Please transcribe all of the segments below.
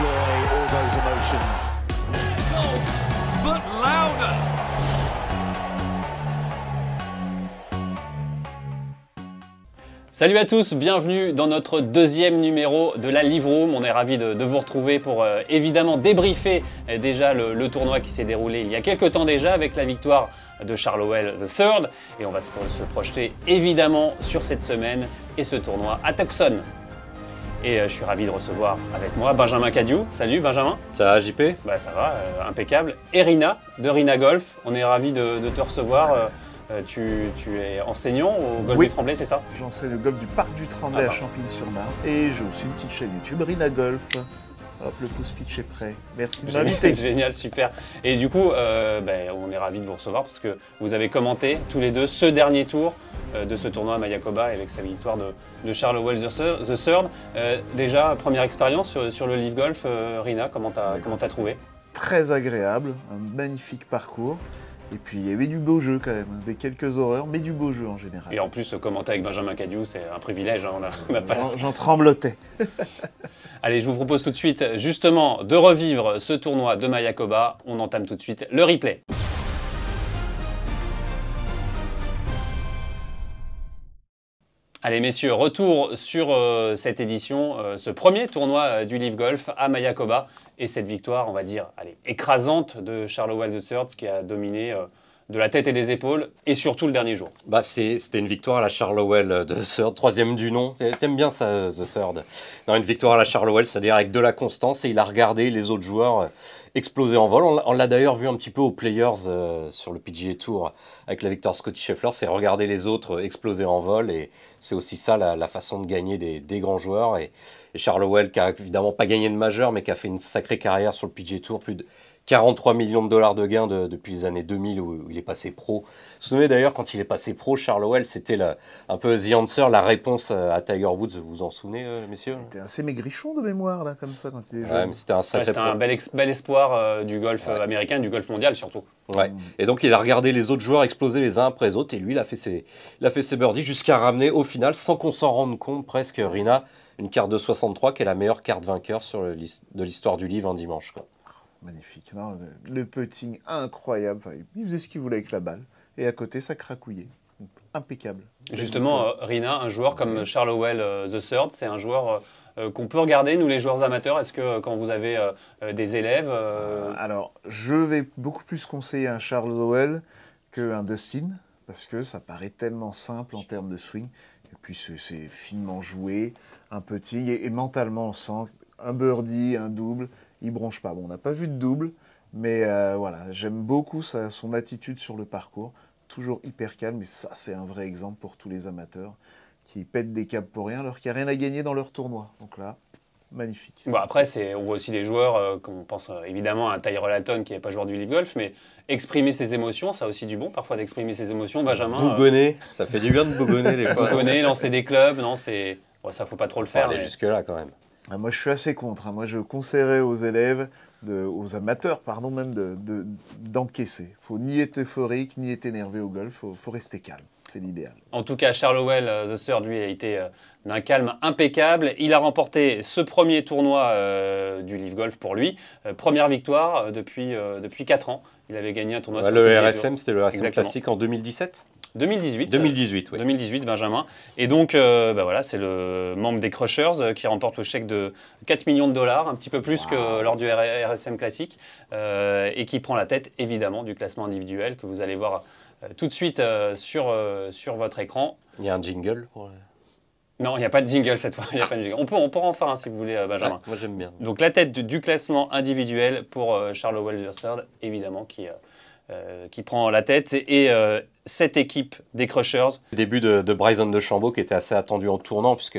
joy, all those emotions. but louder. Salut à tous, bienvenue dans notre deuxième numéro de la Live Room. On est ravis de, de vous retrouver pour euh, évidemment débriefer euh, déjà le, le tournoi qui s'est déroulé il y a quelques temps déjà avec la victoire de Charlowell III. Et on va se, se projeter évidemment sur cette semaine et ce tournoi à Tucson. Et euh, je suis ravi de recevoir avec moi Benjamin Cadieu. Salut Benjamin. Ça va JP Bah ça va, euh, impeccable. Et Rina de Rina Golf. On est ravi de, de te recevoir. Euh, tu, tu es enseignant au Golf Oui. du Tremblay, c'est ça? J'enseigne le golf du parc du Tremblay Ah à bah. Champigny-sur-Marne. Et j'ai aussi une petite chaîne YouTube, Rina Golf. Hop, le pouce pitch est prêt. Merci de m'inviter. Génial, super. Et du coup, euh, ben, on est ravis de vous recevoir parce que vous avez commenté tous les deux ce dernier tour euh, de ce tournoi à Mayakoba avec sa victoire de, de Charles Wells the Third. Euh, déjà, première expérience sur, sur le Leaf Golf, Rina, comment t'as trouvé? Très agréable, un magnifique parcours. Et puis il y avait du beau jeu quand même, des quelques horreurs, mais du beau jeu en général. Et en plus, commenter avec Benjamin Cadieu, c'est un privilège. hein, on a- on n'a pas... J'en- tremblotais. Allez, je vous propose tout de suite, justement, de revivre ce tournoi de Mayakoba. On entame tout de suite le replay. Allez messieurs, retour sur euh, cette édition, euh, ce premier tournoi euh, du Leaf Golf à Mayakoba et cette victoire, on va dire, allez, écrasante de Charlowell III qui a dominé euh, de la tête et des épaules et surtout le dernier jour. bah, C'était une victoire à la Charlowell de Third, troisième du nom. T'aimes bien ça, The Third Non, une victoire à la Charlowell, c'est-à-dire avec de la constance et il a regardé les autres joueurs euh, exploser en vol. On l'a- d'ailleurs vu un petit peu aux Players euh, sur le PGA Tour avec la victoire Scotty Scheffler, c'est regarder les autres euh, exploser en vol et c'est aussi ça la, la façon de gagner des, des grands joueurs. Et, et Charlowell qui a évidemment pas gagné de majeur mais qui a fait une sacrée carrière sur le PGA Tour, plus de 43 millions de dollars de gains de- depuis les années 2000 où, où il est passé pro. Vous vous souvenez d'ailleurs quand il est passé pro, Charlowell, c'était un peu the answer, la réponse à Tiger Woods. Vous vous en souvenez, euh, messieurs? Il était assez maigrichon de mémoire là, comme ça, quand il est jeune. c'était un Ouais, sacré C'était un bel, espoir euh, du golf euh, Ouais. américain, du golf mondial surtout. Ouais. Et donc il a regardé les autres joueurs exploser les uns après les autres et lui il a fait ses, il a fait ses birdies jusqu'à ramener au final, sans qu'on s'en rende compte presque, Rina, une carte de 63 qui est la meilleure carte vainqueur sur le lis- de l'histoire du livre un dimanche. Quoi. Magnifique. Non, le, le putting incroyable. Enfin, il faisait ce qu'il voulait avec la balle. Et à côté, ça cracouillait. Impeccable. Justement, euh, Rina, un joueur comme Charlowell euh, The Third, c'est un joueur euh, qu'on peut regarder, nous les joueurs amateurs. Est-ce que euh, quand vous avez des élèves, euh, Alors, je vais beaucoup plus conseiller un Charles Howell qu'un Dustin, parce que ça paraît tellement simple en termes de swing. Puis, c'est finement joué, un et, et mentalement, on sent un birdie, un double, il bronche pas. Bon, on n'a pas vu de double, mais euh, voilà, j'aime beaucoup sa- son attitude sur le parcours. Toujours hyper calme, et ça, c'est un vrai exemple pour tous les amateurs qui pètent des câbles pour rien, alors qu'il n'y a rien à gagner dans leur tournoi. Donc là, magnifique. bon, après, c'est, on voit aussi des joueurs, euh, comme on pense euh, évidemment à un Tyrell Hatton qui n'est pas joueur du Leaf Golf, mais exprimer ses émotions, ça a aussi du bon parfois d'exprimer ses émotions. Benjamin, euh, Bougonner, ça fait du bien de bougonner des fois. bougonner, lancer des clubs, non, c'est, bon, ça faut pas trop le faire. aller mais- jusque-là quand même. Ah, Moi, je suis assez contre. hein. Moi, je conseillerais aux élèves, de- aux amateurs, pardon, même de- de- d'encaisser. Il faut ni être euphorique, ni être énervé au golf. Il faut, faut rester calme. C'est l'idéal. En tout cas, Charlowell euh, The Third, lui, a été euh, d'un calme impeccable. Il a remporté ce premier tournoi euh, du Leaf Golf pour lui. Euh, première victoire depuis, euh, depuis 4 ans. Il avait gagné un tournoi Ouais, sur le. RSM, c'était le RSM Exactement. classique en 2017 2018. 2018, oui. 2018, Benjamin. Et donc, euh, bah voilà, c'est le membre des Crushers euh, qui remporte le chèque de 4 millions de dollars, un petit peu plus que lors du RSM classique, euh, et qui prend la tête, évidemment, du classement individuel que vous allez voir euh, tout de suite euh, sur, euh, sur votre écran. Il y a un jingle pour... Non, il n'y a pas de jingle cette fois. y a pas de jingle. On, peut, on pourra en faire un si vous voulez, euh, Benjamin. Ouais, moi j'aime bien. Donc la tête du, du classement individuel pour euh, Charles Welser, évidemment, qui, euh, euh, qui prend la tête. Et euh, cette équipe des Crushers, Le début de, de Bryson de Chambaud qui était assez attendu en tournant, puisque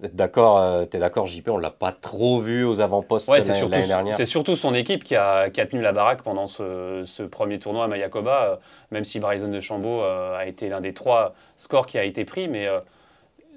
d'accord, euh, t'es d'accord JP, on l'a pas trop vu aux avant-postes ouais, c'est l'année dernière. c'est surtout son équipe qui a, qui a tenu la baraque pendant ce, ce premier tournoi à Mayakoba, euh, même si Bryson de Chambaud euh, a été l'un des trois scores qui a été pris, mais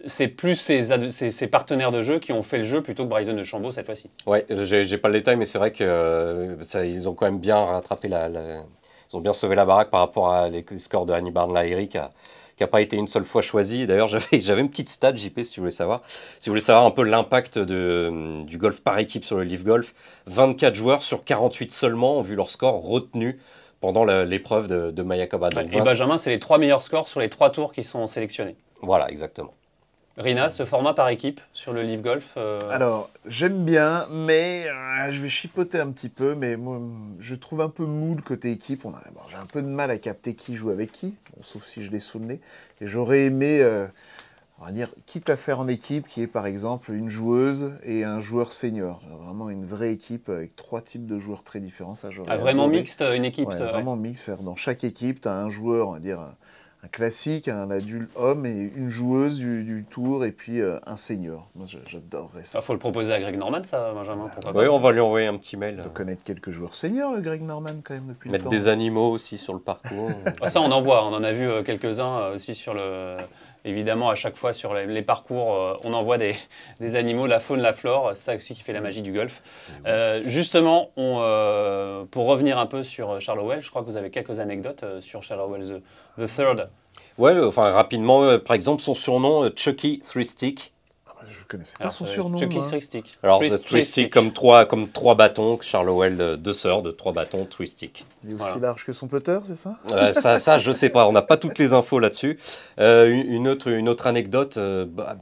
c'est plus ses, ad- ses- ses partenaires de jeu qui ont fait le jeu plutôt que Bryson de Chambaud cette fois-ci. Ouais, j'ai pas le détail, mais c'est vrai que euh, ça, ils ont quand même bien rattrapé la, la- Ils ont bien sauvé la baraque par rapport à les scores de Hannibal Lahiri qui a, qui pas été une seule fois choisi. D'ailleurs, j'avais, j'avais une petite stat, JP, si vous voulez savoir. Si vous voulez savoir un peu l'impact de, du golf par équipe sur le Leaf Golf, 24 joueurs sur 48 seulement ont vu leur score retenu pendant la- l'épreuve de. Donc, Et 20 Benjamin, c'est les trois meilleurs scores sur les trois tours qui sont sélectionnés. Voilà, exactement. Rina, ce format par équipe sur le Leaf Golf euh, Alors, j'aime bien, mais euh, je vais chipoter un petit peu, mais moi, je trouve un peu mou le côté équipe. Bon, J'ai un peu de mal à capter qui joue avec qui, bon, sauf si je l'ai sous le nez. Et j'aurais aimé, euh, on va dire, quitte à faire en équipe, qui est par exemple une joueuse et un joueur senior. Vraiment une vraie équipe avec trois types de joueurs très différents. Ça, ah, vraiment adoré. mixte, une équipe Ouais, ça, ouais. vraiment mix. c'est-à-dire Dans chaque équipe, tu as un joueur, on va dire, un, classique, un adulte homme et une joueuse du, du tour et puis euh, un senior. Moi, j'adorerais ça. Ah, faut le proposer à Greg Norman, ça, Benjamin, Oui, on va lui envoyer un petit mail. Peut connaître quelques joueurs seniors, le Greg Norman, quand même, depuis Mettre le temps. des animaux aussi sur le parcours. Ah, ça, on en voit, on en a vu euh, quelques-uns euh, aussi sur le. Évidemment, à chaque fois sur les, les parcours, euh, on en voit des, des animaux, la faune, la flore, c'est ça aussi qui fait la magie du golf. Euh, justement, on, euh, pour revenir un peu sur Charlowell, je crois que vous avez quelques anecdotes sur Charlowell the, the Third. ouais, le- enfin rapidement, par exemple, son surnom, Chucky Three Stick. Je connaissais pas Alors, son c'est surnom. Chucky. Three Stick. Alors, Stick. comme trois, comme trois bâtons, Charlowell euh, deux sœurs de trois bâtons, Three Stick. Il est aussi Voilà. large que son putter, c'est ça? Euh, ça, ça, je sais pas, on n'a pas toutes les infos là-dessus. Euh, une, autre, une autre anecdote, euh, bah,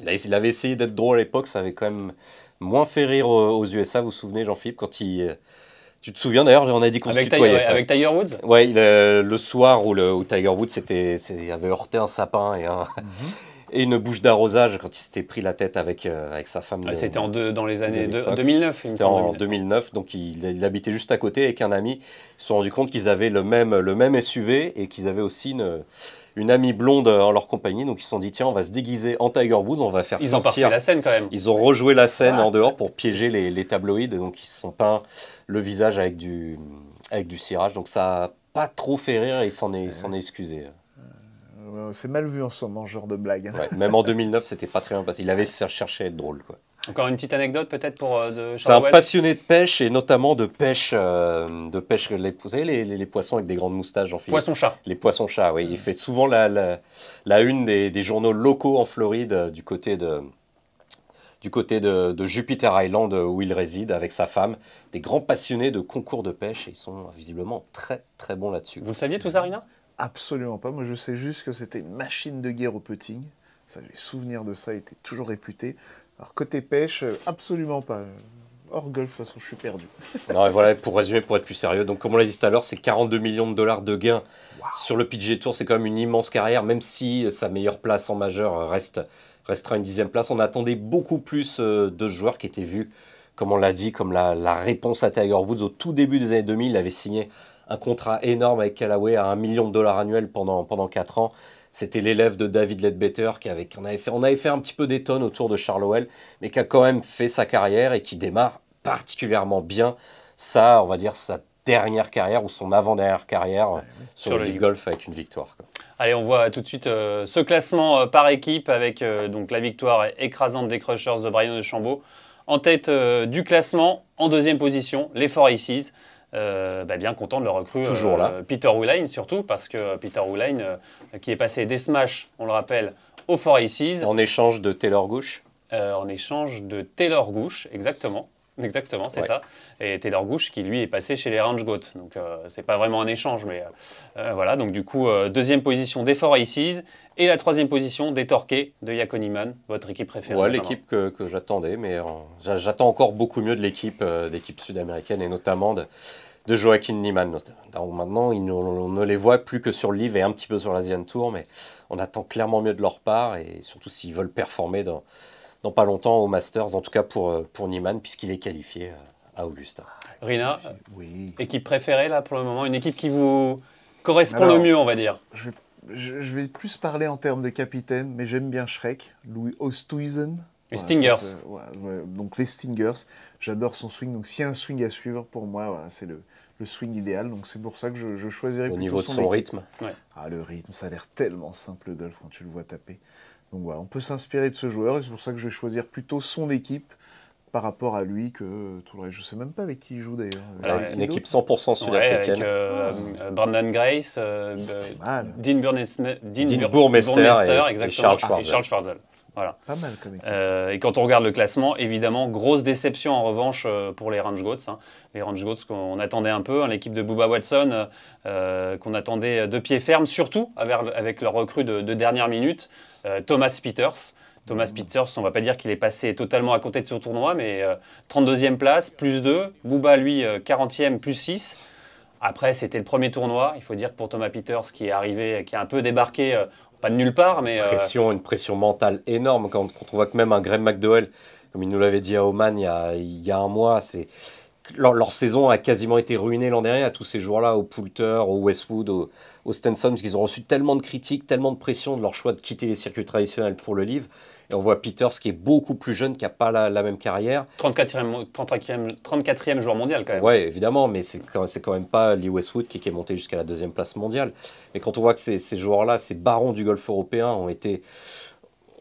il, avait essayé d'être drôle à l'époque, ça avait quand même moins fait rire aux, aux USA, vous vous souvenez, Jean-Philippe, quand il. euh, tu te souviens d'ailleurs, on a dit qu'on se Avec, Tiger, tutoyait. ouais, avec Tiger Woods? Euh, le soir où, le, où Tiger Woods avait heurté un sapin et, un, et une bouche d'arrosage quand il s'était pris la tête avec, euh, avec sa femme. Ah, C'était en deux- dans les années de de- l'époque. 2009. il me C'était en 2009, donc il, il habitait juste à côté avec un ami. Ils se sont rendus compte qu'ils avaient le même, le même SUV et qu'ils avaient aussi une, une amie blonde en leur compagnie. Donc ils se sont dit, tiens, on va se déguiser en Tiger Woods, on va faire Ils ont sortir. parfait la scène quand même. Ils ont rejoué la scène en dehors pour piéger les, les tabloïds. Et donc ils se sont peints le visage avec du, avec du cirage. Donc ça a pas trop fait rire et il s'en est, s'en est excusé. Euh, C'est mal vu en ce moment, ce genre de blague. hein. Ouais, même en 2009, c'était pas très bien passé. Il avait cherché à être drôle. Quoi. Encore une petite anecdote peut-être pour euh, de C'est un passionné de pêche et notamment de pêche, euh, de pêche les, vous savez, les, les- les poissons avec des grandes moustaches, Jean-Philippe? Poisson-chat. Les poissons-chats, oui. Il fait souvent la, la, la une des, des journaux locaux en Floride euh, du côté de, du côté de, de Jupiter Island où il réside avec sa femme. Des grands passionnés de concours de pêche et ils sont visiblement très très bons là-dessus. Vous le saviez tout ça, Rina Absolument pas. Moi, je sais juste que c'était une machine de guerre au putting. Ça, les souvenirs de ça étaient toujours réputés. Alors, côté pêche, euh, absolument pas. Hors golf, de toute façon, je suis perdu. Non, et voilà, pour résumer, pour être plus sérieux, donc comme on l'a dit tout à l'heure, c'est 42 millions de dollars de gains sur le PGA Tour. C'est quand même une immense carrière, même si sa meilleure place en majeur euh, reste, restera une dixième place. On attendait beaucoup plus euh, de ce joueur qui était vu, comme on l'a dit, comme la, la réponse à Tiger Woods. Au tout début des années 2000, il avait signé un contrat énorme avec Callaway à 1 million de dollars annuels pendant, pendant 4 ans. C'était l'élève de David Ledbetter qui avait, on, avait fait, on avait fait un petit peu des tonnes autour de Charlowell, mais qui a quand même fait sa carrière et qui démarre particulièrement bien sa, on va dire, sa dernière carrière ou son avant-dernière carrière sur, Sur le Golf avec une victoire. quoi. Allez, on voit tout de suite euh, ce classement euh, par équipe avec euh, donc la victoire écrasante des Crushers de Brian de Chambaud. En tête euh, du classement, en deuxième position, les Four Aces. Euh, bah, bien content de le recrue Toujours là. Peter Woolline surtout parce que Peter Woolline euh, qui est passé des Smash, on le rappelle, aux Four Aces En échange de Taylor Gooch, euh, en échange de Taylor Gooch, exactement. Exactement, c'est Ouais. ça. Et Taylor Gooch qui lui est passé chez les Range Goats. Donc euh, c'est pas vraiment un échange, mais euh, euh, voilà. Donc du coup, euh, deuxième position des Four Aces et la troisième position des Torquay de Yakoniman, votre équipe préférée. ouais, l'équipe que, que j'attendais, mais j'a- j'attends encore beaucoup mieux de l'équipe d'équipe sud-américaine et notamment de, de Joaquin Niemann. Donc maintenant, ils ne- on ne les voit plus que sur le livre et un petit peu sur l'Asian Tour, mais on attend clairement mieux de leur part et surtout s'ils veulent performer dans, dans pas longtemps au Masters, en tout cas pour, euh, pour Niemann, puisqu'il est qualifié euh, à Augusta. Rina, Oui. équipe préférée là pour le moment, une équipe qui vous correspond Alors- le mieux, on va dire. Je vais, je, je vais plus parler en termes de capitaine, mais j'aime bien Shrek, Louis Oosthuizen. Les Voilà, Stingers. ça, c'est- ouais, ouais, donc les Stingers, j'adore son swing. Donc s'il y a un swing à suivre, pour moi, voilà, c'est le, le swing idéal. Donc c'est pour ça que je, je choisirais Au plutôt niveau de son, rythme. Ah, le rythme, ça a l'air tellement simple le golf quand tu le vois taper. Donc voilà, on peut s'inspirer de ce joueur et c'est pour ça que je vais choisir plutôt son équipe par rapport à lui que tout le reste. Je sais même pas avec qui il joue d'ailleurs. Voilà, une qui équipe d'autre 100% Ouais, sud-africaine. avec euh, euh, Brandon Grace, euh, euh. Dean, Burnes- Dean Dean Bur- Burmester Burmester, et- et exactement, Charles Schwartzel. et Charles Schwartzel. Voilà. Pas mal comme équipe. Euh, et quand on regarde le classement, évidemment, grosse déception en revanche euh, pour les Range Goats. hein. Les Range Goats qu'on attendait un peu, hein, l'équipe de Booba Watson, euh, qu'on attendait de pied ferme, surtout avec, avec leur recrue de, de dernière minute, euh, Thomas Peters. Thomas Peters, on va pas dire qu'il est passé totalement à côté de ce tournoi, mais euh, 32e place, plus 2. Booba, lui, euh, 40e, plus 6. Après, c'était le premier tournoi. Il faut dire que pour Thomas Peters, qui est arrivé, qui a un peu débarqué, pas de nulle part, mais euh, une pression mentale énorme quand, on voit que même un Graham McDowell, comme il nous l'avait dit à Oman il y a, un mois, leur saison a quasiment été ruinée l'an dernier à tous ces joueurs-là, au Poulter, au Westwood, au, au Stenson, parce qu'ils ont reçu tellement de critiques, tellement de pression de leur choix de quitter les circuits traditionnels pour le livre. Et on voit Peters qui est beaucoup plus jeune, qui n'a pas la, la même carrière. 34e, 34e, 34e joueur mondial quand même. Ouais, évidemment, mais c'est quand, quand même pas Lee Westwood qui, qui est monté jusqu'à la deuxième place mondiale. Mais quand on voit que ces, ces joueurs-là, ces barons du golf européen, ont été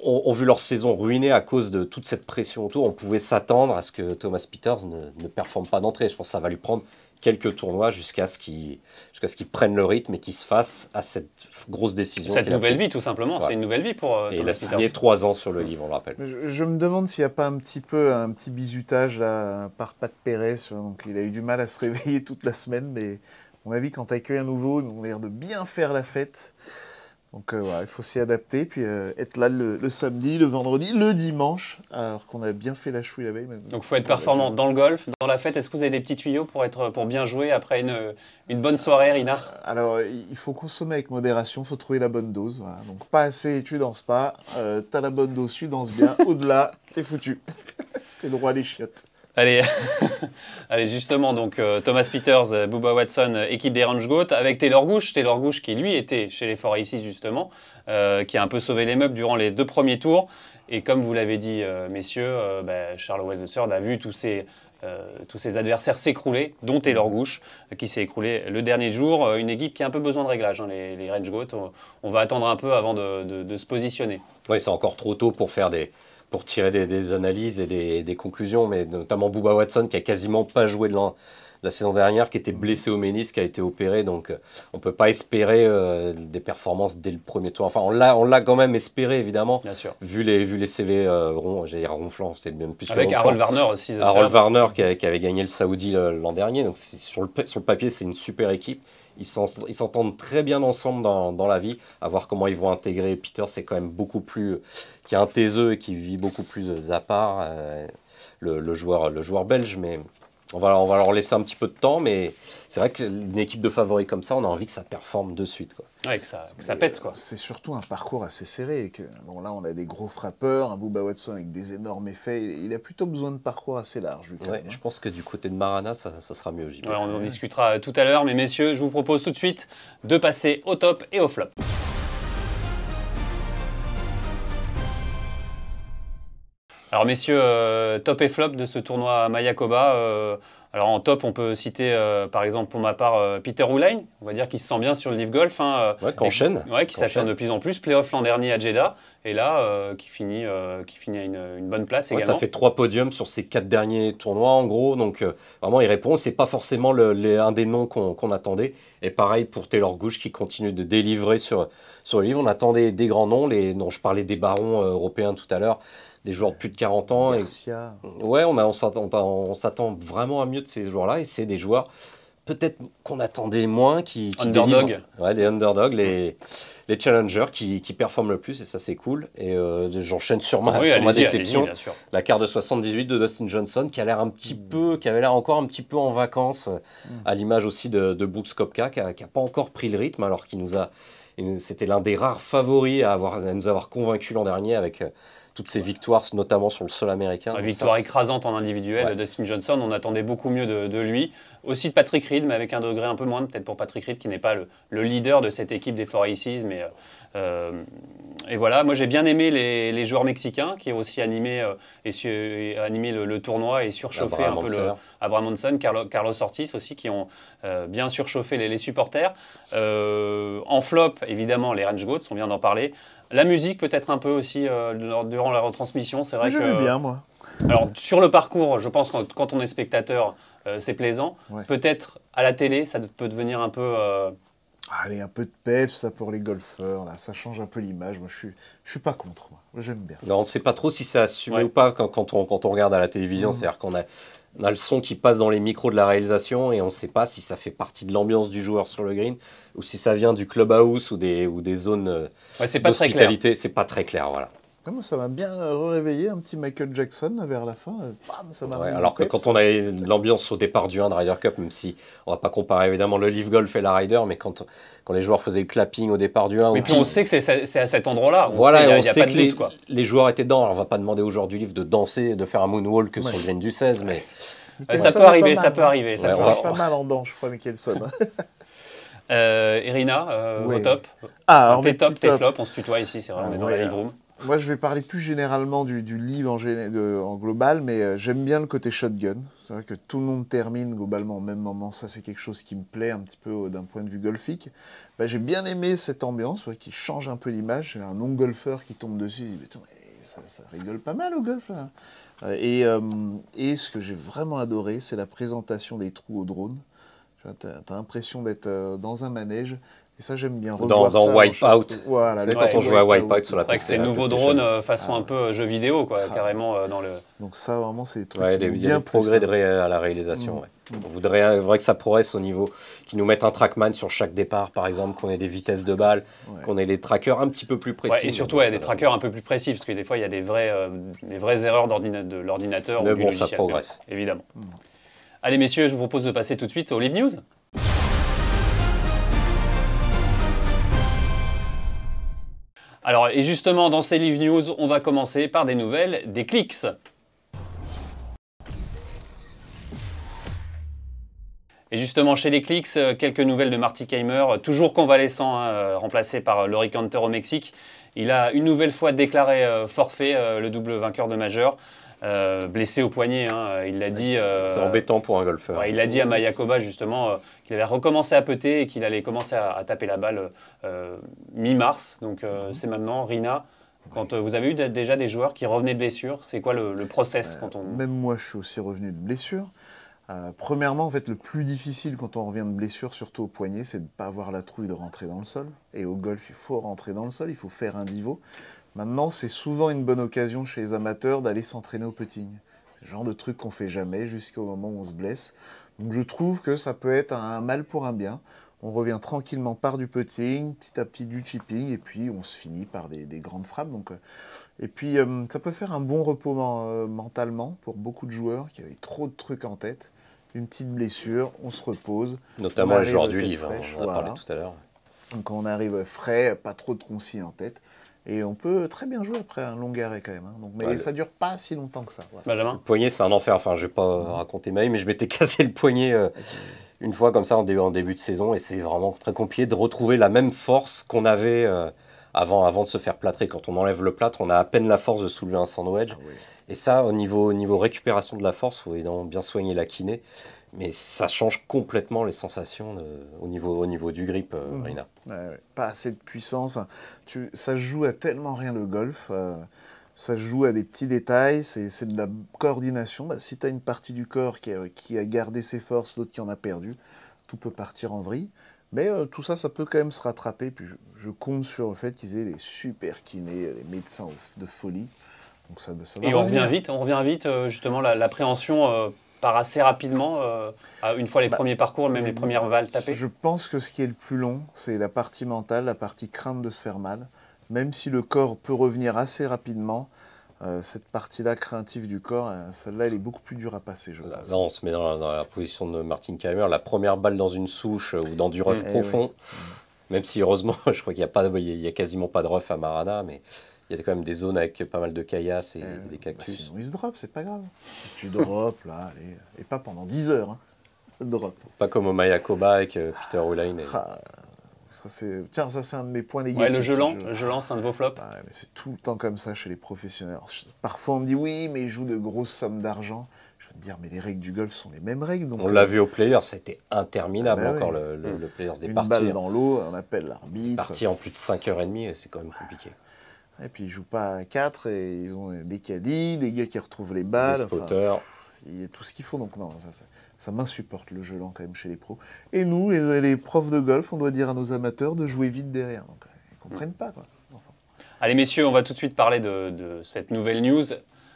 ont, ont vu leur saison ruinée à cause de toute cette pression autour, on pouvait s'attendre à ce que Thomas Peters ne, ne performe pas d'entrée. Je pense que ça va lui prendre quelques tournois jusqu'à ce qu'il jusqu'à ce qu'il prenne le rythme et qu'il se fasse à cette grosse décision. Cette nouvelle vie, tout simplement. Ouais. C'est une nouvelle vie pour euh, Et il a signé trois ans sur le livre, on le rappelle. Je, je me demande s'il n'y a pas un petit peu un petit bizutage là, par Pat Perez. Donc il a eu du mal à se réveiller toute la semaine, mais à mon avis, quand tu accueilles un nouveau, ils ont l'air de bien faire la fête. Donc euh, voilà, il faut s'y adapter, puis euh, être là le, le samedi, le vendredi, le dimanche, alors qu'on a bien fait la chouille la veille. mais- Donc il faut être performant dans le golf, dans la fête. Est-ce que vous avez des petits tuyaux pour, être, pour bien jouer après une, une bonne soirée, Rina? Alors, il faut consommer avec modération, il faut trouver la bonne dose. Voilà. Donc, pas assez, tu danses pas. Euh, T'as la bonne dose, tu danses bien. Au-delà, t'es foutu. t'es le roi des chiottes. Allez, Allez justement, donc euh, Thomas Peters, euh, Bubba Watson, euh, équipe des Range Goats, avec Taylor Gooch. Taylor Gooch qui lui était chez les Four Aces justement, qui a un peu sauvé les meubles durant les deux premiers tours. Et comme vous l'avez dit, messieurs, bah, Charles III a vu tous ses, adversaires s'écrouler, dont Taylor Gooch, euh, qui s'est écroulé le dernier jour. Une équipe qui a un peu besoin de réglage, hein, les, Range Goats. On, va attendre un peu avant de- de se positionner. Oui, c'est encore trop tôt pour faire des pour tirer des, des analyses et des, des conclusions, mais notamment Booba Watson qui a quasiment pas joué de l'an- la saison dernière, qui était blessé au ménisque, qui a été opéré, donc euh, on peut pas espérer euh, des performances dès le premier tour. Enfin, on l'a on l'a quand même espéré évidemment, Bien sûr. vu les vu les CV euh, ronds, j'allais dire ronflants, c'est même plus Avec. Harold Varner aussi. Harold. Varner qui, a- qui avait gagné le Saoudi euh, l'an dernier. Donc sur le, sur le papier, c'est une super équipe. Ils s'en- ils s'entendent très bien ensemble dans, la vie. À voir comment ils vont intégrer. Peter, c'est quand même beaucoup plus. qui a un taiseux et qui vit beaucoup plus à part. euh, le, le joueur, le joueur belge. Mais on va, on va leur laisser un petit peu de temps. Mais c'est vrai qu'une équipe de favoris comme ça, on a envie que ça performe de suite. Quoi. Ouais, que ça, que ça pète quoi. C'est surtout un parcours assez serré. et Que, bon, là, on a des gros frappeurs, un Booba Watson avec des énormes effets. Il a plutôt besoin de parcours assez large, lui, quand Ouais, même, hein. je pense que du côté de Marana, ça, ça sera mieux. Ouais, on en discutera tout à l'heure, mais messieurs, je vous propose tout de suite de passer au top et au flop. Alors messieurs, euh, top et flop de ce tournoi à Mayakoba. euh, alors en top, on peut citer euh, par exemple pour ma part Peter Oulain, on va dire qu'il se sent bien sur le Live Golf. hein. Ouais, qui s'affirme de plus en plus. Playoff l'an dernier à Jeddah, et là, qui, finit, qui finit à une, une bonne place Ouais, également. ça fait trois podiums sur ces quatre derniers tournois en gros, donc vraiment il répond. C'est pas forcément le- les- un des noms qu'on attendait. Et pareil pour Taylor Gooch qui continue de délivrer sur, sur le livre. On attendait des grands noms, les, dont je parlais des barons européens tout à l'heure, des joueurs de plus de 40 ans. Et- ouais, on, a- on s'attend on s'attend vraiment à mieux de ces joueurs-là et c'est des joueurs peut-être qu'on attendait moins qui, qui Underdog. Ouais, les underdogs, les, les challengers qui, qui performent le plus et ça c'est cool. Et euh, j'enchaîne sur ma, oui, sur ma déception. La carte de 78 de Dustin Johnson qui a l'air un petit peu, qui avait l'air encore un petit peu en vacances, euh, à l'image aussi de, de Brooks Koepka qui n'a pas encore pris le rythme alors qu'il nous a, c'était l'un des rares favoris à, avoir, à nous avoir convaincus l'an dernier avec euh, toutes ses victoires, notamment sur le sol américain. Une Donc victoire ça, écrasante en individuel Ouais. de Dustin Johnson. On attendait beaucoup mieux de, de lui. Aussi de Patrick Reed, mais avec un degré un peu moins, peut-être pour Patrick Reed, qui n'est pas le, le leader de cette équipe des Four Aces. Mais, euh, euh, et voilà, moi j'ai bien aimé les, les joueurs mexicains qui ont aussi animé, euh, et su- et animé le, le tournoi et surchauffé Abraham un peu le. Abraham Carlo- Carlos Ortiz aussi, qui ont euh, bien surchauffé les, les supporters. En flop, évidemment, les Range Goats, on vient d'en parler. La musique peut-être un peu aussi euh, durant la retransmission. C'est vrai que. J'aimais bien, moi. Alors sur le parcours, je pense que quand on est spectateur, euh, c'est plaisant. Ouais. Peut-être à la télé, ça peut devenir un peu. euh, Allez, un peu de peps, ça pour les golfeurs, là, ça change un peu l'image. Moi, je suis, je suis pas contre, moi. J'aime bien. Non, on ne sait pas trop si c'est assumé Ouais. ou pas quand, quand on, quand on regarde à la télévision. Mm. C'est-à-dire qu'on a, on a le son qui passe dans les micros de la réalisation et on ne sait pas si ça fait partie de l'ambiance du joueur sur le green ou si ça vient du clubhouse ou des, ou des zones euh, Ouais, c'est pas très clair. d'hospitalité. C'est pas très clair, voilà. Ah, moi, ça m'a bien euh, réveillé, un petit Michael Jackson vers la fin. euh, bam, ça Ouais, alors que quand on a l'ambiance au départ du 1 de Ryder Cup, même si on va pas comparer évidemment le Leaf Golf et la Ryder, mais quand, quand les joueurs faisaient le clapping au départ du 1, Et ou puis on sait que c'est- à cet endroit-là. Voilà, sait, n'y a, on y a sait pas que de les, doute. Quoi. les joueurs étaient dedans. Alors, on va pas demander au joueur du livre de danser, de faire un moonwalk sur Ouais. le green du 16, mais ça peut arriver, mal, ça peut arriver. ça Ouais, peut pas mal en dents, je crois, Mickelson. Euh, Irina, euh, vos top. Ah, alors, tes top, tes flops, on se tutoie ici, c'est vrai, on est dans la live room. Moi, je vais parler plus généralement du, livre en, en global, mais euh, j'aime bien le côté shotgun. C'est vrai que tout le monde termine globalement au même moment. Ça, c'est quelque chose qui me plaît un petit peu euh, d'un point de vue golfique. Bah, J'ai bien aimé cette ambiance ouais, qui change un peu l'image. C'est un non-golfeur qui tombe dessus. Il dit, Mais ça, rigole pas mal au golf. Euh, Et, ce que j'ai vraiment adoré, c'est la présentation des trous au drone. Tu as l'impression d'être dans un manège. Et ça, j'aime bien Dans- revoir dans ça Wipeout. Voilà, quand on jouait à Wipeout. Sur la C'est vrai que PC, c'est la nouveau PlayStation. drone euh, façon Ah. un peu euh, jeu vidéo, quoi, Ah. carrément euh, dans le. Donc ça, vraiment, c'est des trucs Ouais, il y a des progrès de ré- à la réalisation. Mm. ouais. On voudrait euh, vrai que ça progresse au niveau, qu'ils nous mettent un trackman sur chaque départ, par exemple, qu'on ait des vitesses de balle, ça. Ouais. qu'on ait des trackers un petit peu plus précis. Ouais, et surtout, des trackers un peu plus précis, parce que des fois, il y a des vraies, euh, des vraies erreurs de l'ordinateur Mais ou du bon, ça logiciel. progresse. mais bon, évidemment. Mm. Allez, messieurs, je vous propose de passer tout de suite au Live News. Alors, et justement, dans ces Live News, on va commencer par des nouvelles des clics. Et justement, chez les clics, euh, quelques nouvelles de Marty Keimer, euh, toujours convalescent, hein, euh, remplacé par Laurie Canter au Mexique. Il a une nouvelle fois déclaré euh, forfait, euh, le double vainqueur de majeur, euh, blessé au poignet. hein, il l'a dit. C'est embêtant pour un golfeur. Ouais, il a dit à Mayakoba justement qu'il avait recommencé à peter et qu'il allait commencer à, à taper la balle euh, mi-mars. Donc euh, c'est maintenant. Rina, quand euh, vous avez eu déjà des joueurs qui revenaient de blessure, c'est quoi le, le process quand on... Même moi, je suis aussi revenu de blessure. Premièrement, en fait, le plus difficile quand on revient de blessure, surtout au poignet, c'est de ne pas avoir la trouille de rentrer dans le sol. Et au golf, il faut rentrer dans le sol, il faut faire un divot. Maintenant, c'est souvent une bonne occasion chez les amateurs d'aller s'entraîner au putting. C'est le genre de truc qu'on fait jamais jusqu'au moment où on se blesse. Donc je trouve que ça peut être un mal pour un bien. On revient tranquillement par du putting, petit à petit du chipping, et puis on se finit par des, des grandes frappes. Donc, euh, et puis euh, ça peut faire un bon repos euh, mentalement pour beaucoup de joueurs qui avaient trop de trucs en tête. Une petite blessure, on se repose. Notamment joueurs arrive du livre, hein, fraîche, on en a parlé tout à l'heure. Donc on arrive frais, pas trop de consignes en tête. Et on peut très bien jouer après un long arrêt quand même. hein. Donc, mais Ouais, ça dure pas si longtemps que ça. voilà. Benjamin? Le poignet, c'est un enfer. Enfin, je vais pas raconter ma vie, mais je m'étais cassé le poignet euh, une fois comme ça en début, en début de saison, et c'est vraiment très compliqué de retrouver la même force qu'on avait euh, avant, avant de se faire plâtrer. Quand on enlève le plâtre, on a à peine la force de soulever un sandwich. Ah oui. Et ça, au niveau, au niveau récupération de la force, il faut évidemment bien soigner la kiné. Mais ça change complètement les sensations de- au, niveau, au niveau du grip, euh, Mhm. Rina. Ouais, ouais. Pas assez de puissance. Tu, ça se joue à tellement rien le golf. euh, ça se joue à des petits détails. C'est de la coordination. Bah, si tu as une partie du corps qui a, qui a gardé ses forces, l'autre qui en a perdu, tout peut partir en vrille. Mais euh, tout ça, ça peut quand même se rattraper. Puis je, je compte sur le fait qu'ils aient des super kinés, les médecins de folie. Donc ça, ça va Et on revient vite, on revient vite, euh, justement, la- l'appréhension euh, part assez rapidement, euh, une fois les Bah, premiers parcours, même je- les premières balles tapées. Je pense que ce qui est le plus long, c'est la partie mentale, la partie crainte de se faire mal. Même si le corps peut revenir assez rapidement, euh, cette partie-là craintive du corps, euh, celle-là, elle est beaucoup plus dure à passer, je Là, pense. là, on se met dans la, dans la position de Martin Keimer. La première balle dans une souche ou dans du rough Mm. Eh profond, même si heureusement, je crois qu'il n'y a, pas de- il y a quasiment pas de rough à Marana, mais il y a quand même des zones avec pas mal de caillasses et Euh, des bah, cactus. sinon, il se drop, c'est pas grave. Tu drops, là, allez, et pas pendant 10 heures. Hein. Drop. Pas comme au Mayakoba avec euh, Peter Uline. et- Ah, ça, c'est... Tiens, ça, c'est un de mes points Ouais, négatifs. le gelant, Je- le gelant, c'est un de vos flops. Ouais, mais c'est tout le temps comme ça chez les professionnels. Alors, je- Parfois, on me dit oui, mais ils jouent de grosses sommes d'argent. Je veux te dire, mais les règles du golf sont les mêmes règles. Donc, On euh, l'a vu au Players, c'était interminable Ah bah encore ouais. le, le, le Players des une parties. balle dans l'eau, on appelle l'arbitre. Parti en plus de 5h30, c'est quand même compliqué. Et puis ils jouent pas à 4 et ils ont des caddies, des gars qui retrouvent les balles. Les enfin, spotters. il y a tout ce qu'il faut. Donc non, ça, ça, ça m'insupporte le jeu lent quand même chez les pros. Et nous, les, les profs de golf, on doit dire à nos amateurs de jouer vite derrière. Donc euh, ils comprennent pas quoi. Enfin, Allez messieurs, on va tout de suite parler de, de cette nouvelle news,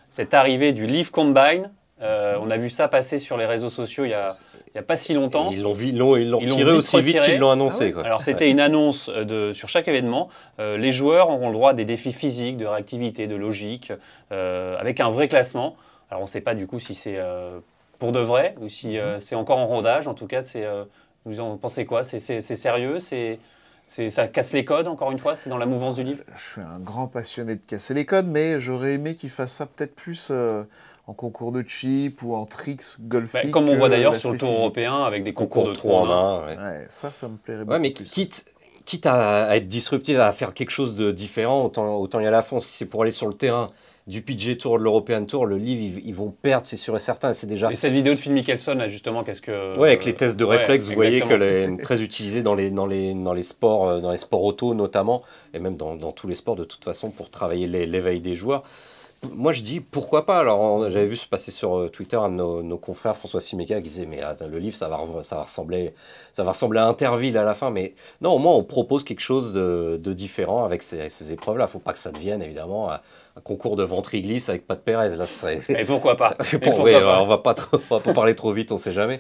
cette arrivée du Leaf Combine. Euh, on a vu ça passer sur les réseaux sociaux il y a, il y a pas si longtemps. Et Ils l'ont ils l'ont ils l'ont Ils l'ont retiré vite aussi vite qu'ils l'ont annoncé. Ah oui quoi. Alors c'était une annonce euh, de, sur chaque événement. Euh, les joueurs auront le droit à des défis physiques, de réactivité, de logique, euh, avec un vrai classement. Alors on ne sait pas du coup si c'est euh, pour de vrai ou si euh, c'est encore en rodage. En tout cas, c'est, euh, vous en pensez quoi? C'est c'est- c'est sérieux? C'est c'est- ça casse les codes encore une fois? C'est dans la mouvance du livre? Je suis un grand passionné de casser les codes, mais j'aurais aimé qu'ils fassent ça peut-être plus euh, en concours de chip ou en tricks golfiques. Bah, Comme on voit que d'ailleurs sur le Tour physique. européen avec des concours de Concours 3 en 1. en 1. ouais. Ouais, ça, ça me plairait Ouais, beaucoup mais plus. quitte, quitte à, être disruptif, à faire quelque chose de différent, autant, autant y aller à fond. Si c'est pour aller sur le terrain du PG Tour, de l'European Tour, le livre, ils, ils vont perdre, c'est sûr et certain. C'est déjà. Et cette vidéo de Phil Mickelson, là, justement, qu'est-ce que. Ouais, avec les tests de Ouais, réflexe, vous voyez exactement. que les, très utilisé dans les, dans les, dans les sports, euh, dans les sports auto notamment, et même dans, dans tous les sports de toute façon pour travailler l'é- l'éveil des joueurs. Moi, je dis pourquoi pas. Alors, j'avais vu se passer sur euh, Twitter un de nos, nos confrères, François Simeka, qui disait mais attends, le livre, ça va, re- ça va ressembler, ça va ressembler à Interville à la fin. Mais non, au moins, on propose quelque chose de, de différent avec ces, ces épreuves-là. Faut pas que ça devienne évidemment un, un concours de ventre-glisse avec pas de Pérez. Là, serait- Et pourquoi pas Bon, pourquoi oui, pas on va pas trop- on va pas parler trop vite, on sait jamais.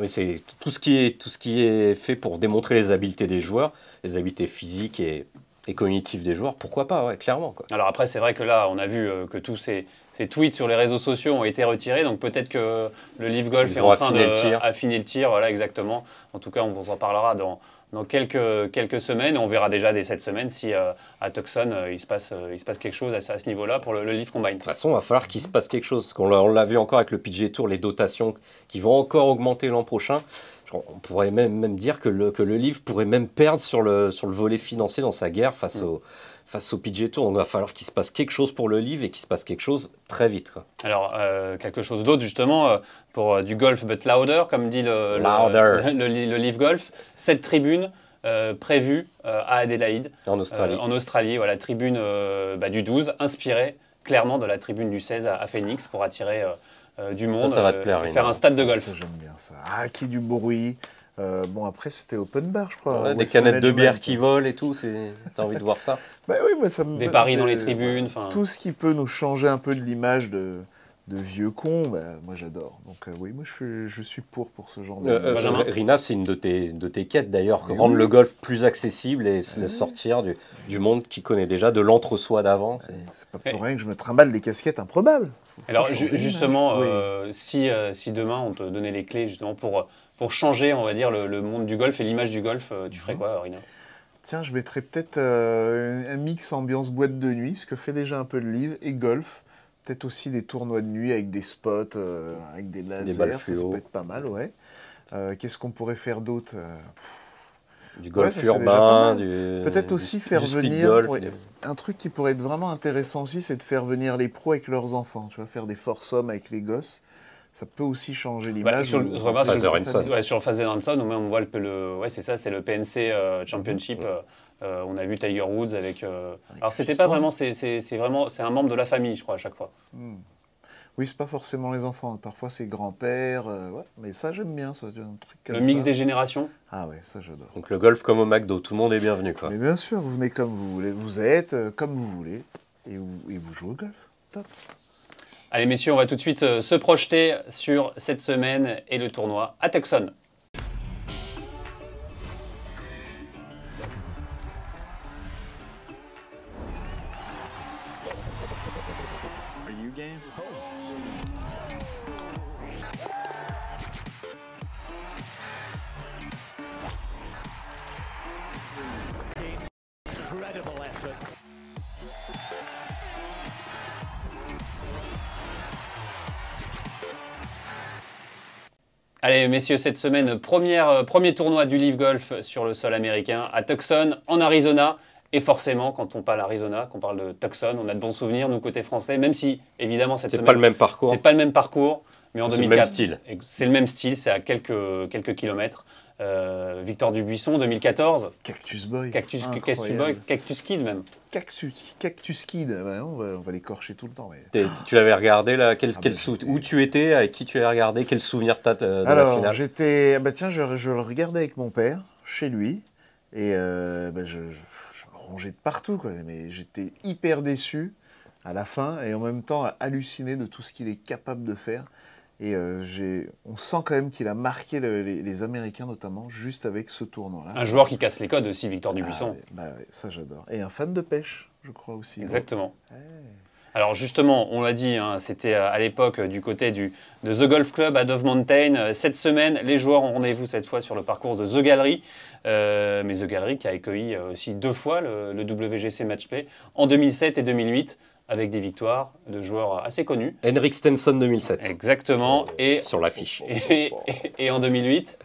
Mais c'est tout ce qui est tout ce qui est fait pour démontrer les habiletés des joueurs, les habiletés physiques et, et cognitives des joueurs. Pourquoi pas, ouais, clairement. Quoi. Alors après, c'est vrai que là, on a vu euh, que tous ces, ces tweets sur les réseaux sociaux ont été retirés, donc peut-être que le Live Golf Ils est en train de affiner le tir. affiner le tir. Voilà, exactement. En tout cas, on vous en parlera dans, dans quelques, quelques semaines. On verra déjà dès cette semaine si euh, à Tucson, euh, il, se passe, euh, il se passe quelque chose à, ce- à ce niveau-là pour le, le Live Combine. De toute façon, il va falloir qu'il se passe quelque chose. parce qu'on l'a- On l'a vu encore avec le PGA Tour, les dotations qui vont encore augmenter l'an prochain. On pourrait même, même dire que le, que le livre pourrait même perdre sur le, sur le volet financier dans sa guerre face, Mm. au, face au PGA Tour. Donc il va falloir qu'il se passe quelque chose pour le livre et qu'il se passe quelque chose très vite. Quoi. Alors, euh, quelque chose d'autre, justement, euh, pour euh, du golf but louder, comme dit le, le- Live Golf. Cette tribune prévue à Adélaïde, En Australie. En Australie, voilà, tribune bah, du 12, inspirée clairement de la tribune du 16 à, à Phoenix pour attirer euh, euh, du monde, ça va te euh, plaire, Rina. faire un stade de golf. J'aime bien ça. Ah, qui du bruit. Euh, bon, après, c'était open bar, je crois. Ouais, des canettes de bière qui volent et tout, t'as envie de voir ça Bah oui, moi, ça me... Des paris dans les euh, tribunes, enfin. Tout ce qui peut nous changer un peu de l'image de, de vieux cons, bah, moi j'adore. Donc euh, oui, moi je suis, je suis pour pour ce genre de... Euh, euh, Rina, c'est une de tes, de tes quêtes d'ailleurs, rendre oui. le golf plus accessible et se- sortir du, du monde qui connaît déjà, de l'entre-soi d'avant. c'est- C'est pas pour rien que je me trimballe des casquettes improbables. Alors ju- justement, Oui. euh, si, euh, si demain on te donnait les clés justement pour, pour changer, on va dire, le, le monde du golf et l'image du golf, euh, tu ferais Mhm. quoi, Rina? Tiens, je mettrais peut-être euh, un mix ambiance boîte de nuit, ce que fait déjà un peu le livre, et golf. Peut-être aussi des tournois de nuit avec des spots, euh, avec des lasers, ça, peut être pas mal, ouais. Euh, Qu'est-ce qu'on pourrait faire d'autre Euh, Du golf urbain, du. Peut-être aussi faire du venir- golf, ouais. des- Un truc qui pourrait être vraiment intéressant aussi, c'est de faire venir les pros avec leurs enfants. Tu vois, faire des foursomes avec les gosses. Ça peut aussi changer Bah, l'image. sur ou- remarque sur Father le- and Son. Ouais, sur le Father and Son, où même on voit le, le- ouais, c'est ça, c'est le PNC euh, Championship. Mhm. euh, euh, on a vu Tiger Woods avec. euh, Avec alors c'était pas vraiment, c'est vraiment, c'est un membre de la famille, je crois, à chaque fois. Hmm. Oui, c'est pas forcément les enfants. Parfois, c'est grand-père. euh, ouais. Mais ça, j'aime bien. Ça, tu vois, un truc comme Le mix ça. des générations. Ah ouais, ça, j'adore. Donc le golf comme au McDo, tout le monde est bienvenu. Quoi. Mais bien sûr, vous venez comme vous voulez. Vous êtes euh, comme vous voulez. Et vous, et vous jouez au golf. Top. Allez messieurs, on va tout de suite euh, se projeter sur cette semaine et le tournoi à Tucson. Are you game? Allez messieurs, cette semaine, première, euh, premier tournoi du Live Golf sur le sol américain à Tucson, en Arizona. Et forcément, quand on parle Arizona, qu'on parle de Tucson, on a de bons souvenirs, nous, côté français, même si, évidemment, cette C'est semaine, pas le même parcours. c'est pas le même parcours, mais en C'est le 2004, même style. c'est le même style, c'est à quelques, quelques kilomètres. Euh, Victor Dubuisson, 2014. Cactus Boy. Cactus, Cactus Incroyable. Boy, Cactus Kid même. Cactus, Cactus Kid. Ouais, on va, va l'écorcher tout le temps. mais- Tu l'avais regardé là quel, Ah quel bah, sou- j'étais- Où tu étais Avec qui tu l'avais regardé Quel souvenir t'as de la Alors, finale? j'étais. ah Bah tiens, je, je le regardais avec mon père, chez lui. Et euh, bah, je, je, je me rongeais de partout, quoi. Mais j'étais hyper déçu à la fin et en même temps halluciné de tout ce qu'il est capable de faire. Et euh, on sent quand même qu'il a marqué le- les, les Américains, notamment, juste avec ce tournoi-là. Un joueur qui casse les codes aussi, Victor Ah, Dubuisson. ouais, bah ça, j'adore. Et un fan de pêche, je crois aussi. Exactement. Ouais. Alors justement, on l'a dit, hein, c'était à l'époque euh, du côté du, de The Golf Club à Dove Mountain. Euh, Cette semaine, les joueurs ont rendez-vous cette fois sur le parcours de The Gallery. Euh, mais The Gallery qui a accueilli aussi deux fois le, le WGC Matchplay en 2007 et 2008 avec des victoires de joueurs assez connus. Henrik Stenson 2007. Exactement. Et, Sur l'affiche. et, et en 2008,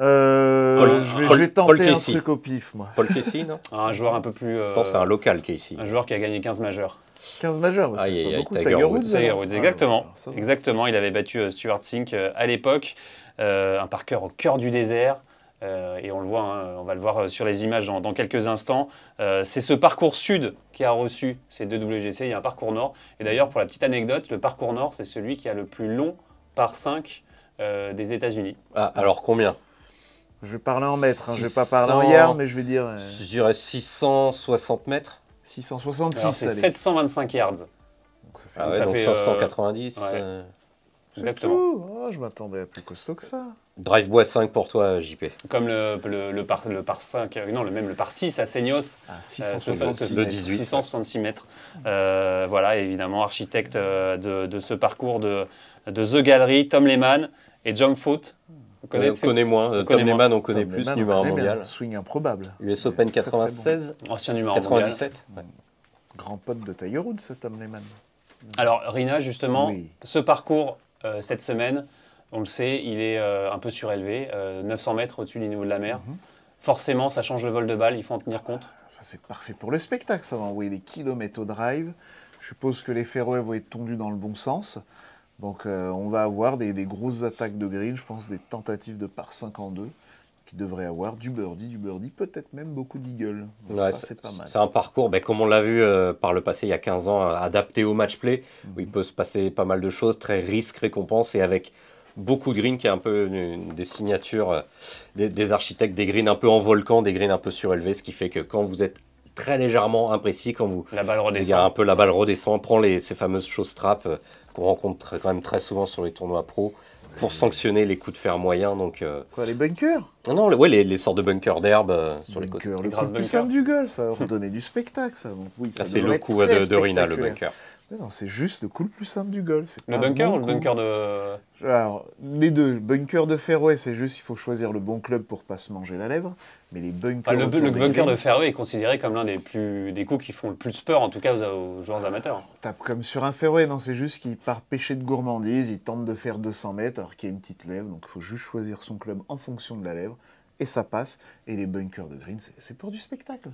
Euh, Paul- je vais, Paul- je vais tenter un truc au pif, moi. Paul Casey, non un joueur un peu plus... euh, Attends, c'est un local Casey. un joueur qui a gagné 15 majeurs. 15 majeurs, c'est pas aïe, beaucoup. Tiger Tiger Woods. Woods, Tiger. Woods, Ah, exactement. va. Exactement, il avait battu euh, Stuart Sink euh, à l'époque, euh, un parker au cœur du désert. Euh, et on le voit, hein, on va le voir euh, sur les images dans, dans quelques instants. Euh, c'est ce parcours sud qui a reçu ces deux WGC. Il y a un parcours nord. Et d'ailleurs, pour la petite anecdote, le parcours nord, c'est celui qui a le plus long par 5 des États-Unis. Ah, alors combien? Je vais parler en mètres, hein, je vais pas 600. parler en yards, mais je vais dire euh, Je dirais 660 mètres. 666. Alors, c'est allez. 725 yards. Donc, ça fait- Ah Donc ouais, ça donc fait, euh, 590. ouais. euh, c'est Exactement. tout. Oh, je m'attendais à plus costaud que ça. Drive bois 5 pour toi, JP. Comme le, le, le par, le par 5, euh, non, le, même le par 6 à Seignos. Ah, Euh, ce fa- 666. ce- de 18. 666 mètres. Euh, voilà, évidemment, architecte euh, de, de ce parcours de, de The Gallery, Tom Lehman et John Foot. Vous Euh, connaissez on connaît moins. Euh, Tom. Lehman, on connaît Tom plus, Lehman, numéro on 1 connaît bien. mondial. Swing improbable. US Open Très, très bon. 96, Ancien numéro 1 mondial. 97. ouais. Grand pote de Tiger Woods, ce Tom Lehman. Alors, Rina, justement, Oui. ce parcours euh, cette semaine, on le sait, il est euh, un peu surélevé, euh, 900 mètres au-dessus du niveau de la mer. Mhm. Forcément, ça change le vol de balle, il faut en tenir compte. Ça, c'est parfait pour le spectacle. Ça va envoyer des kilomètres au drive. Je suppose que les fairways vont être tondus dans le bon sens. Donc, euh, on va avoir des, des grosses attaques de green. Je pense des tentatives de par 5 en 2 qui devraient avoir du birdie, du birdie, peut-être même beaucoup d'eagle. Donc Ouais, ça, c'est pas mal. C'est un parcours, ben, comme on l'a vu euh, par le passé il y a 15 ans, euh, adapté au match play, où il peut se passer pas mal de choses, très risque-récompense, et avec beaucoup de greens, qui est un peu une, une des signatures euh, des, des architectes, des greens un peu en volcan, des greens un peu surélevés, ce qui fait que quand vous êtes très légèrement imprécis, quand vous La balle il y a un redescend. peu la balle redescend, prend les, ces fameuses choses trappes euh, qu'on rencontre quand même très souvent sur les tournois pro pour sanctionner les coups de fer moyens. Donc, euh, Quoi, les bunkers? Non, non, ouais, les, les sortes de bunkers d'herbe euh, sur les côtés. Bunker, le Les grasses coup le plus simple du golf, ça va redonner du spectacle, ça. Donc, oui, Ça, ça c'est le coup de, de Rina, le bunker. Mais non, c'est juste le coup le plus simple du golf. Le bunker bon ou le coup. bunker de. Alors, les deux. Bunker de fairway, c'est juste il faut choisir le bon club pour pas se manger la lèvre. Mais les bunkers. Le, bunker de fairway est considéré comme l'un des, plus, des coups qui font le plus peur, en tout cas aux, aux joueurs amateurs. tape comme sur un fairway. Non, c'est juste qu'il part pêcher de gourmandise. Il tente de faire 200 mètres alors qu'il y a une petite lèvre. Donc, il faut juste choisir son club en fonction de la lèvre. Et ça passe. Et les bunkers de green, c'est- c'est pour du spectacle.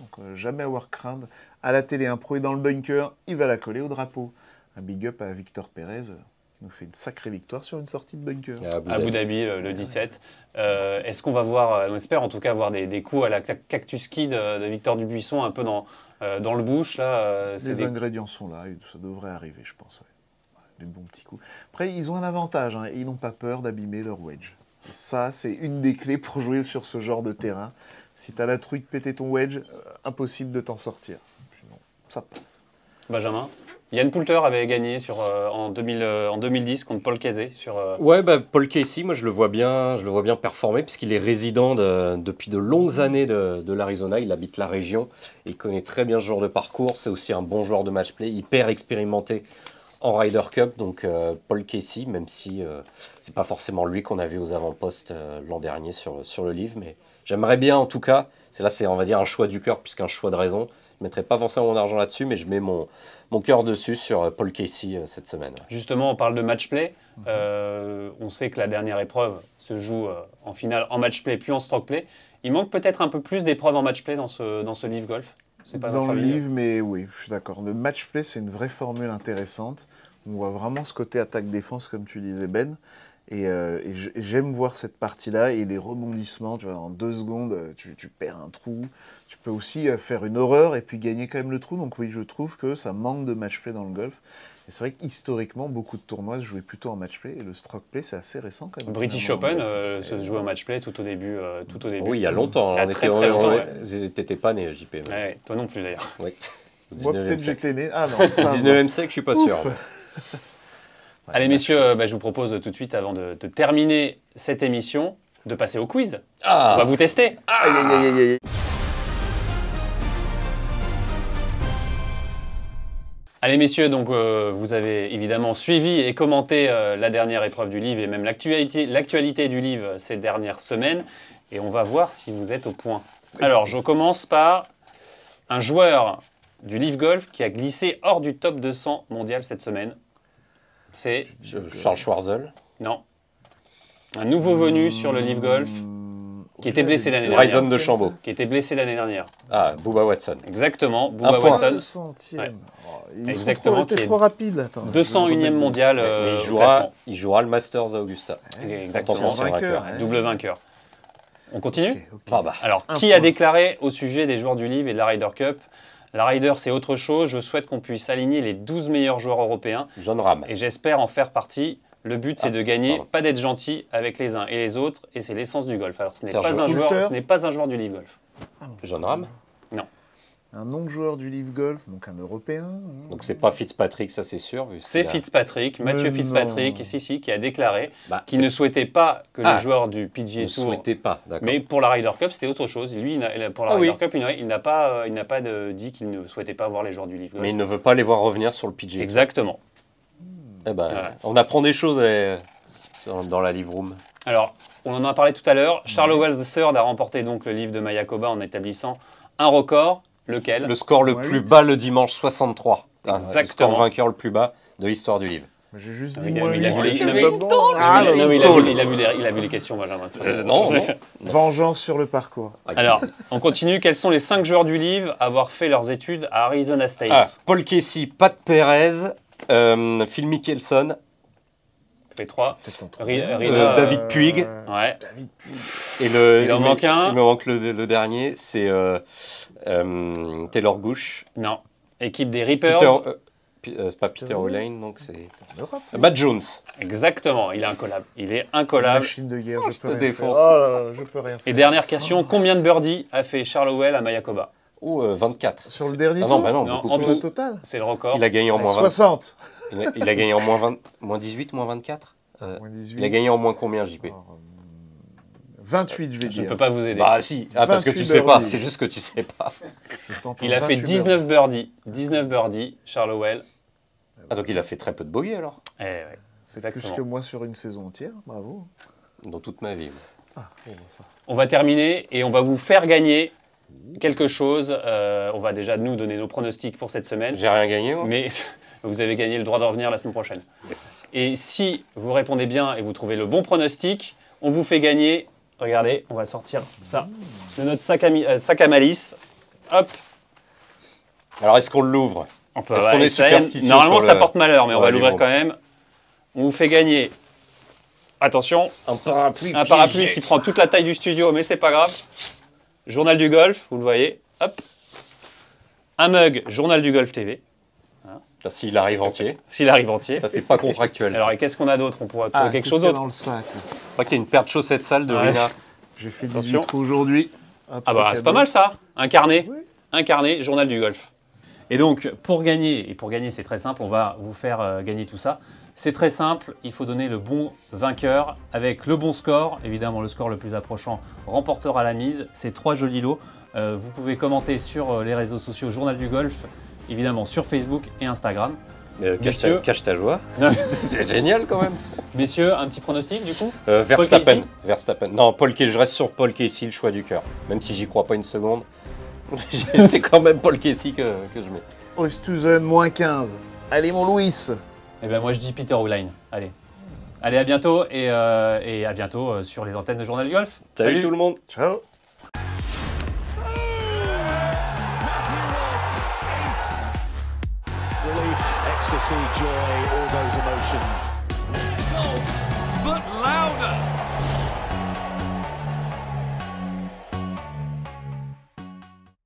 Donc, euh, jamais avoir crainte. À la télé, un pro est dans le bunker, il va la coller au drapeau. Un big up à Victor Pérez, euh, qui nous fait une sacrée victoire sur une sortie de bunker. À Abu À Abu Dhabi. Dhabi, le, le 17. Euh, Est-ce qu'on va voir, euh, on espère en tout cas voir des, des coups à la ca- Cactus Kid euh, de Victor Dubuisson un peu dans, euh, dans le bush là euh, Les des- ingrédients sont là et ça devrait arriver, je pense. ouais. Ouais, Des bons petits coups. Après, ils ont un avantage, hein, ils n'ont pas peur d'abîmer leur wedge. Ça, c'est une des clés pour jouer sur ce genre de terrain. Si tu as la truc péter ton wedge, euh, impossible de t'en sortir. Sinon, ça passe. Benjamin. Yann Poulter avait gagné sur, euh, en, 2000, euh, en 2010 contre Paul Cazet sur. euh, Ouais, bah, Paul Casey, moi je le vois bien, je le vois bien performer puisqu'il est résident de- depuis de longues années de, de l'Arizona. Il habite la région, il connaît très bien ce genre de parcours. C'est aussi un bon joueur de match play, hyper expérimenté en Ryder Cup. Donc euh, Paul Casey, même si euh, c'est pas forcément lui qu'on a vu aux avant-postes euh, l'an dernier sur, sur le livre, mais j'aimerais bien en tout cas. C'est là, c'est on va dire un choix du cœur plus qu'un choix de raison. Je mettrai pas forcément mon argent là-dessus, mais je mets mon, mon cœur dessus sur euh, Paul Casey cette semaine. Justement, on parle de match play. On sait que la dernière épreuve se joue en finale en match play puis en stroke play. Il manque peut-être un peu plus d'épreuves en match play dans ce, dans ce livre golf? C'est pas Dans le avis, livre, mais oui, je suis d'accord. Le match play, c'est une vraie formule intéressante. On voit vraiment ce côté attaque-défense, comme tu disais, Ben. Et, euh, et j'aime voir cette partie-là et les rebondissements. Tu vois, en deux secondes, euh, tu, tu perds un trou. Tu peux aussi euh, faire une horreur et puis gagner quand même le trou. Donc oui, je trouve que ça manque de match-play dans le golf. Et c'est vrai qu'historiquement, beaucoup de tournois se jouaient plutôt en match-play. Et le stroke play, c'est assez récent quand même. British Open euh, se jouait en match play tout au début. euh, tout au début. Oui, il y a longtemps. Il y a on très, était- très on- longtemps, on- T'étais pas né, JP. mais- Ouais, toi non plus d'ailleurs. Oui. Moi, 19e peut-être j'étais né. Ah non, Au ça, 19e siècle, je suis pas Ouf. sûr. Allez messieurs, euh, bah, je vous propose tout de suite, avant de, de terminer cette émission, de passer au quiz. On va Ah vous tester. Aïe, aïe, aïe, aïe, Allez messieurs, donc euh, vous avez évidemment suivi et commenté euh, la dernière épreuve du livre et même l'actualité l'actualité du livre ces dernières semaines. Et on va voir si vous êtes au point. Alors je commence par un joueur du Live Golf qui a glissé hors du top 200 mondial cette semaine. C'est Charles Schwarzel. non un nouveau venu sur le Live Golf qui était blessé l'année Bryson dernière. de Chambaud. qui était blessé l'année dernière. Ah, Booba Watson. Exactement, Un Booba point. Watson. 200e. Ouais. Oh, ils Exactement, qui est trop vais 201e remettre- mondial euh, il, jouera, il jouera le Masters à Augusta. Exactement. Vainqueur. ouais. Double vainqueur. On continue. Ah bah. Alors, Un qui a déclaré au sujet des joueurs du livre et de la Ryder Cup La Ryder, c'est autre chose. Je souhaite qu'on puisse aligner les 12 meilleurs joueurs européens John Ram. et j'espère en faire partie. Le but, c'est Ah, de gagner, pardon. pas d'être gentil avec les uns et les autres, et c'est l'essence du golf. Alors, ce n'est pas, un joueur, ce n'est pas un joueur du livre golf. John Ram. Un non-joueur du Live Golf, donc un Européen. hein. Donc c'est pas Fitzpatrick, ça c'est sûr. C'est Fitzpatrick, Mathieu Mais Fitzpatrick, non. si, si, qui a déclaré Bah, qu'il ne souhaitait pas que Ah. les joueurs du PGA ne Tour souhaitait pas, d'accord. Mais pour la Ryder Cup, c'était autre chose. Lui, il pour la Ah Ryder oui. Cup, il n'a- il n'a pas, euh, il n'a pas de- dit qu'il ne souhaitait pas voir les joueurs du livre. Mais il ne veut pas les voir revenir sur le PGA. Exactement. Eh ben, Ouais. On apprend des choses eh, dans, dans la live room. Alors, on en a parlé tout à l'heure. Charles Wells III a remporté donc le livre de Mayakoba en établissant un record. Lequel? Le score le Ouais, plus bas le dimanche, 63. Ah, Le Exactement. score vainqueur le plus bas de l'histoire du livre. J'ai juste Ah, dit il a- vu les-. Ah, Ah, questions, Benjamin. Euh, ça. non, non. Vengeance sur le parcours. Alors, on continue. Quels sont les cinq joueurs du livre à avoir fait leurs études à Arizona State? Ah, Paul Casey, Pat Perez, euh, Phil Mickelson, Ça fait trois. Peut-être en trop Ri- bien. Rina, euh, David Puig. Ouais. David Puig. et le. Il en manque un. Il me manque le, le dernier, c'est euh, euh, Taylor Gooch. Non. Équipe des Reapers. Peter, c'est pas Peter O'Lane, donc c'est. En Europe. Euh, Matt Jones. Exactement. Il est incollable. Il est incollable. Machine de guerre, Oh, je je peux te rien défonce. faire. Oh là là, je peux rien Et faire. dernière question, combien de birdies a fait Charles Howell à Mayakoba? Ou euh, 24. Sur le dernier Ah non, tour bah non, Non, beaucoup en plus. Sur tout. le total C'est le record. Il a gagné en moins 20. 60. Il a, il a gagné en moins, 20, moins 18, moins 24 Euh, Moins 18. Il a gagné en moins combien, JP Alors, euh, 28, je vais Je ne dire. peux pas vous aider. Bah si, ah, parce que tu 28 sais pas, birdies. c'est juste que tu sais pas. Je Il a fait 28 19 birdies. 19 birdies, Charles Howell. Ah donc il a fait très peu de bogey alors, Eh ouais, C'est plus exactement. que moi sur une saison entière. Bravo. dans toute ma vie. Ah, bon, ça. On va terminer et on va vous faire gagner quelque chose. Euh, on va déjà nous donner nos pronostics pour cette semaine. J'ai rien gagné moi Mais vous avez gagné le droit d'en revenir la semaine prochaine. Yes. Et si vous répondez bien et vous trouvez le bon pronostic, on vous fait gagner. Regardez, on va sortir ça de notre sac à, euh, sac à malice. Hop, Alors est-ce qu'on l'ouvre? Est-ce qu'on est superstitieux Normalement, ça le- porte malheur, mais on va l'ouvrir quand même. On vous fait gagner. Attention, Un parapluie. un parapluie qui prend toute la taille du studio, mais c'est pas grave. Journal du golf, vous le voyez. Hop. Un mug, Journal du golf TV, S'il arrive entier, s'il arrive entier. ça c'est pas contractuel. Alors, et qu'est-ce qu'on a d'autre? On pourra trouver Ah, quelque chose d'autre? dans le sac? Je crois qu'il y a une paire de chaussettes sales de Ouais. Rina. J'ai fait Attention. 18 trous aujourd'hui. Hop, Ah bah c'est pas mal ça, un carnet, Oui. un carnet, journal du golf. Et donc pour gagner, et pour gagner c'est très simple, on va vous faire euh, gagner tout ça. C'est très simple, il faut donner le bon vainqueur avec le bon score. Évidemment le score le plus approchant remportera la mise. C'est trois jolis lots. Euh, vous pouvez commenter sur euh, les réseaux sociaux Journal du Golf, évidemment sur Facebook et Instagram. Mais, euh, cache, ta, Messieurs. cache ta joie. C'est génial quand même. Messieurs, un petit pronostic du coup? Euh, Verstappen. Verstappen. Non, Paul Casey, je reste sur Paul Casey, le choix du cœur. Même si j'y crois pas une seconde. c'est quand même Paul Casey que, que je mets. Oosthuizen, moins 15. Allez, mon Louis. Eh ben moi je dis Peter Uline. Allez. Allez à bientôt et, euh, et à bientôt euh, sur les antennes de Journal du Golf. Salut tout le monde. Ciao. Relief, ecstasy, joy, all those emotions. Oh, foot louder.